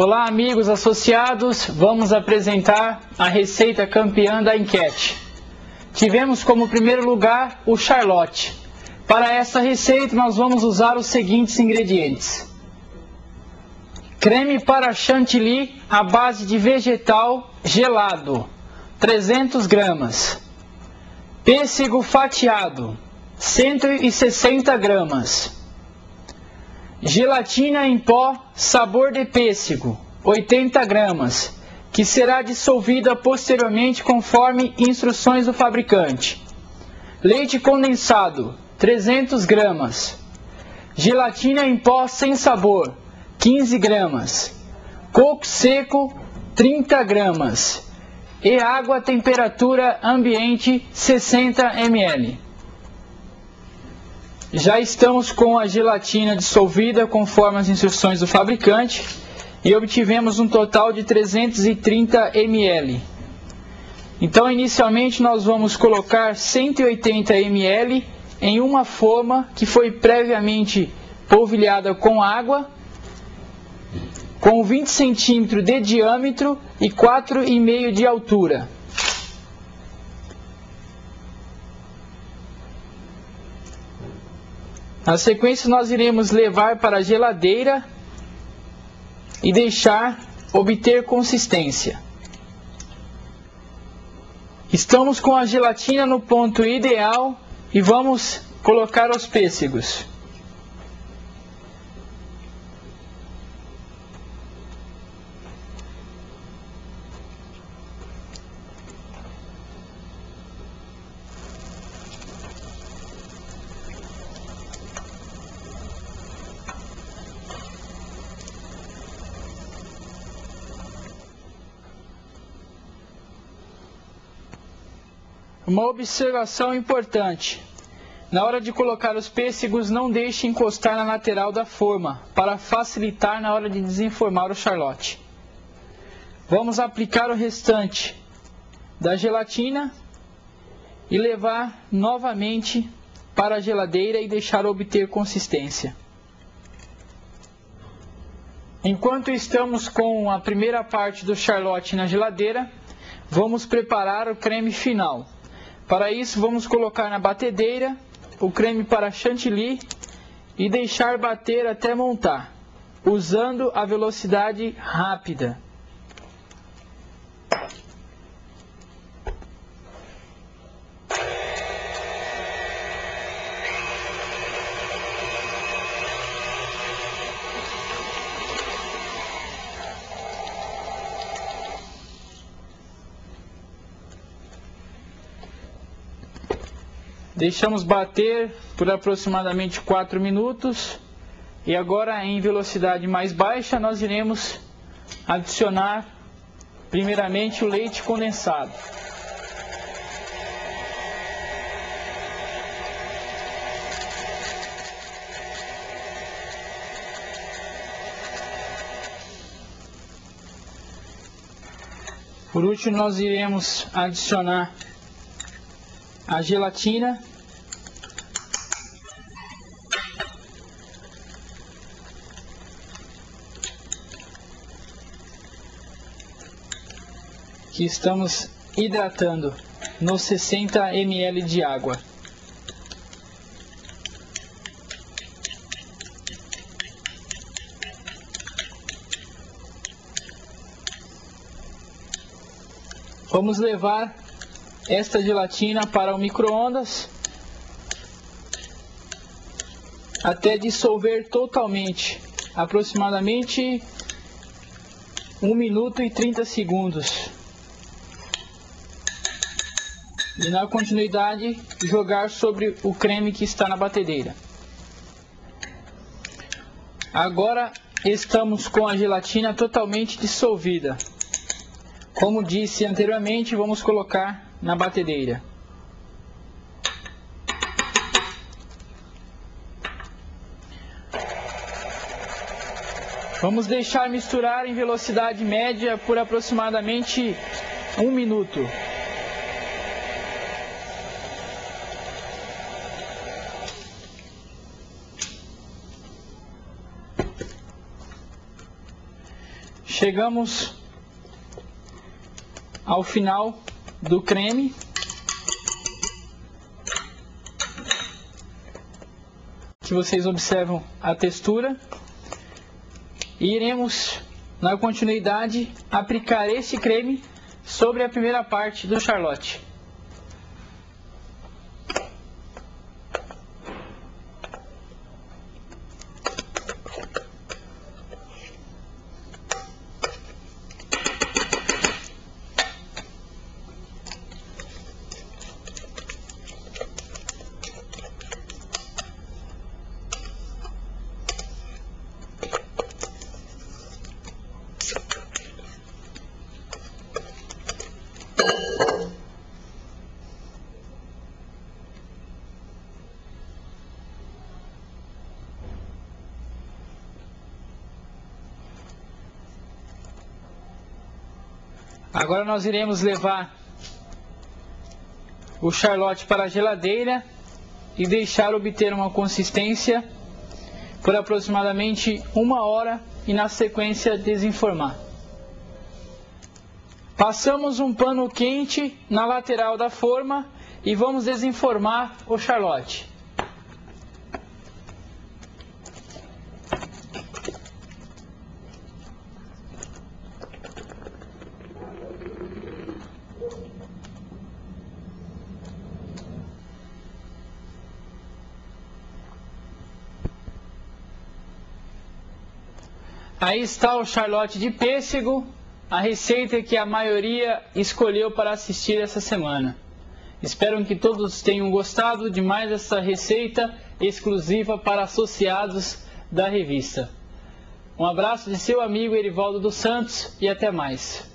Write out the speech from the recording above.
Olá, amigos associados. Vamos apresentar a receita campeã da enquete. Tivemos como primeiro lugar o Charlotte. Para essa receita, nós vamos usar os seguintes ingredientes: creme para chantilly à base de vegetal gelado, 300 gramas, pêssego fatiado, 160 gramas. Gelatina em pó sabor de pêssego, 80 gramas, que será dissolvida posteriormente conforme instruções do fabricante. Leite condensado, 300 gramas. Gelatina em pó sem sabor, 15 gramas. Coco seco, 30 gramas. E água temperatura ambiente, 60 ml. Já estamos com a gelatina dissolvida conforme as instruções do fabricante e obtivemos um total de 330 ml. Então, inicialmente, nós vamos colocar 180 ml em uma forma que foi previamente polvilhada com água, com 20 centímetros de diâmetro e 4,5 de altura. Na sequência, nós iremos levar para a geladeira e deixar obter consistência. Estamos com a gelatina no ponto ideal e vamos colocar os pêssegos. Uma observação importante. Na hora de colocar os pêssegos, não deixe encostar na lateral da forma, para facilitar na hora de desenformar o charlotte. Vamos aplicar o restante da gelatina e levar novamente para a geladeira e deixar obter consistência. Enquanto estamos com a primeira parte do charlotte na geladeira, vamos preparar o creme final. Para isso, vamos colocar na batedeira o creme para chantilly e deixar bater até montar, usando a velocidade rápida. Deixamos bater por aproximadamente 4 minutos. E agora em velocidade mais baixa nós iremos adicionar primeiramente o leite condensado. Por último nós iremos adicionar a gelatina que estamos hidratando nos 60 ml de água. Vamos levar esta gelatina para o micro-ondas até dissolver totalmente, aproximadamente 1 minuto e 30 segundos. E na continuidade jogar sobre o creme que está na batedeira. Agora estamos com a gelatina totalmente dissolvida. Como disse anteriormente, vamos colocar na batedeira. Vamos deixar misturar em velocidade média por aproximadamente um minuto. chegamos ao final do creme. Que vocês observam a textura. E iremos, na continuidade, aplicar este creme sobre a primeira parte do charlotte. Agora nós iremos levar o charlotte para a geladeira e deixar obter uma consistência por aproximadamente uma hora e na sequência desenformar. Passamos um pano quente na lateral da forma e vamos desenformar o charlotte. Aí está o charlotte de pêssego, a receita que a maioria escolheu para assistir essa semana. Espero que todos tenham gostado de mais essa receita exclusiva para associados da revista. Um abraço de seu amigo Erivaldo dos Santos e até mais.